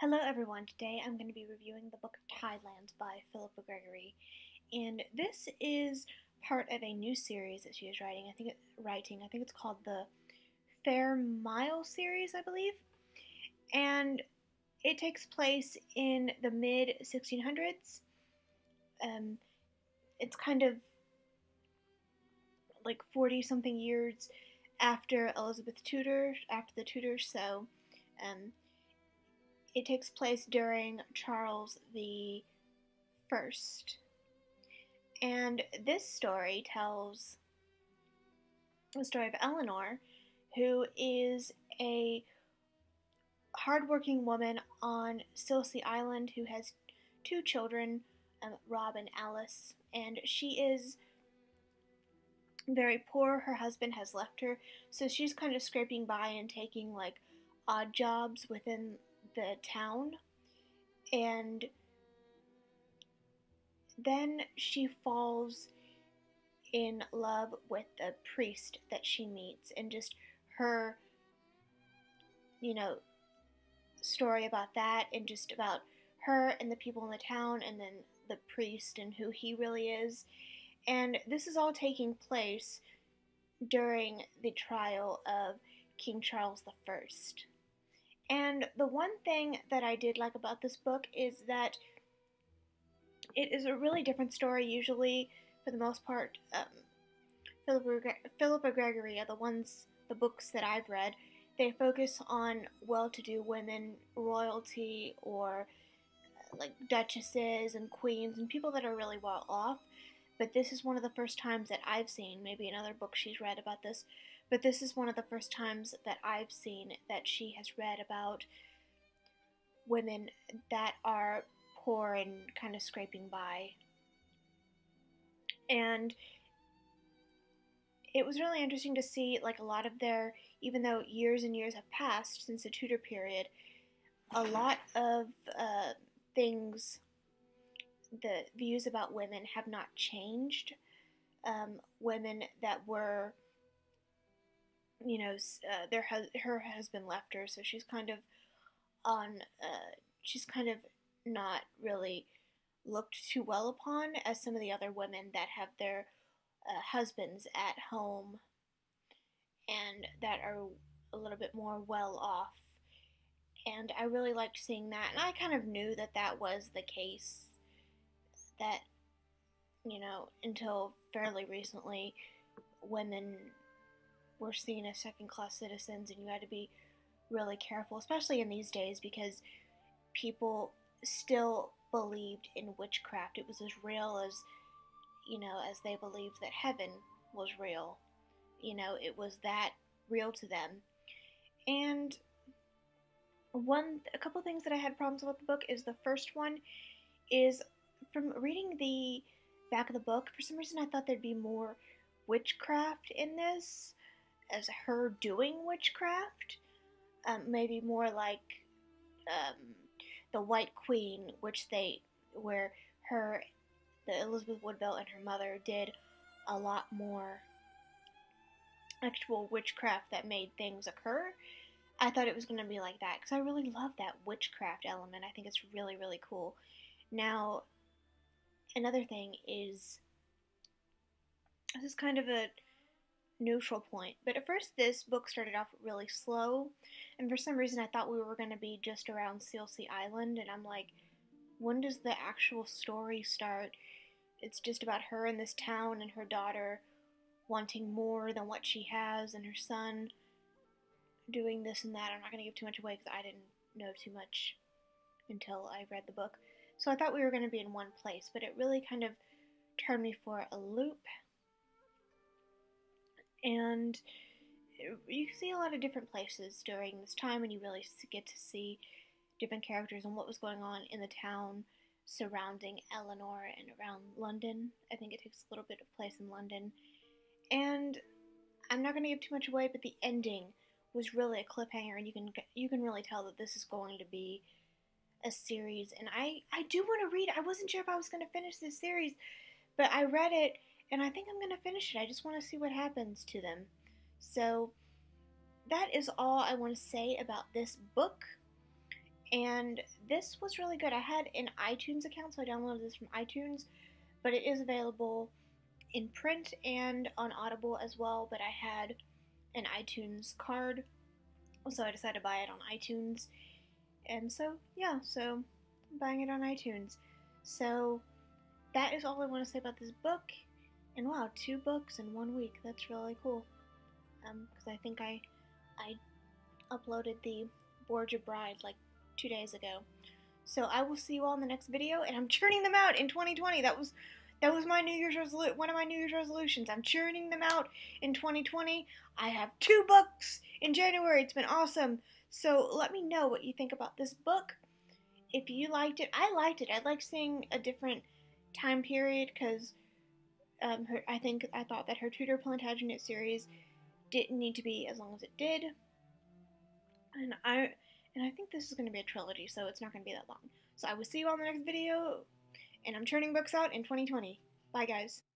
Hello everyone, today I'm going to be reviewing the book Tidelands by Philippa Gregory. And this is part of a new series that she is writing. I think it, writing. I think it's called the Fairmile series, I believe. And it takes place in the mid 1600s. Um, it's kind of like 40 something years after Elizabeth Tudor, after the Tudors, so um, it takes place during Charles the First. And this story tells the story of Alinor, who is a hardworking woman on Sealsea Island who has two children, um, Rob and Alys, and she is very poor. Her husband has left her, so she's kind of scraping by and taking like odd jobs within the town and then she falls in love with the priest that she meets and just her you know story about that and just about her and the people in the town and then the priest and who he really is and this is all taking place during the trial of King Charles the First. And the one thing that I did like about this book is that it is a really different story. Usually, for the most part, um, Philippa, Philippa Gregory are the ones, the books that I've read. They focus on well-to-do women, royalty, or uh, like duchesses and queens and people that are really well off. But this is one of the first times that I've seen, maybe another book she's read about this, but this is one of the first times that I've seen that she has read about women that are poor and kind of scraping by. And it was really interesting to see, like, a lot of their, even though years and years have passed since the Tudor period, a lot of uh, things, the views about women have not changed. Um, women that were you know, uh, their her husband left her, so she's kind of on. Uh, she's kind of not really looked too well upon as some of the other women that have their uh, husbands at home and that are a little bit more well off. And I really liked seeing that, and I kind of knew that that was the case. That you know, until fairly recently, women were seen as second class citizens, and you had to be really careful, especially in these days, because people still believed in witchcraft. It was as real as, you know, as they believed that heaven was real. You know, it was that real to them. And one, a couple things that I had problems with the book is the first one is from reading the back of the book, for some reason I thought there'd be more witchcraft in this as her doing witchcraft. Um, maybe more like um, the White Queen, which they, where her, the Elizabeth Woodville and her mother did a lot more actual witchcraft that made things occur. I thought it was going to be like that because I really love that witchcraft element. I think it's really, really cool. Now, another thing is this is kind of a neutral point. But at first, this book started off really slow, and for some reason, I thought we were going to be just around Sealsea Island, and I'm like, when does the actual story start? It's just about her in this town and her daughter wanting more than what she has, and her son doing this and that. I'm not going to give too much away because I didn't know too much until I read the book. So I thought we were going to be in one place, but it really kind of turned me for a loop and uh, you see a lot of different places during this time and you really get to see different characters and what was going on in the town surrounding Alinor and around London. I think it takes a little bit of place in London. And I'm not going to give too much away, but the ending was really a cliffhanger and you can you can really tell that this is going to be a series and I I do want to read. I wasn't sure if I was going to finish this series, but I read it and I think I'm going to finish it. I just want to see what happens to them. So that is all I want to say about this book. And this was really good. I had an iTunes account, so I downloaded this from iTunes, but it is available in print and on Audible as well. But I had an iTunes card, so I decided to buy it on iTunes. And so, yeah, so I'm buying it on iTunes. So that is all I want to say about this book. And wow, two books in one week. That's really cool. Um, because I think I I uploaded the Borgia Bride like two days ago. So I will see you all in the next video, and I'm churning them out in 2020. That was that was my New Year's resolution. One of my New Year's resolutions. I'm churning them out in 2020. I have two books in January. It's been awesome. So let me know what you think about this book. If you liked it, I liked it. I like seeing a different time period because um, I think I thought that her Tudor Plantagenet series didn't need to be as long as it did. And I and I think this is going to be a trilogy, so it's not going to be that long. So I will see you all in the next video, and I'm turning books out in 2020. Bye, guys.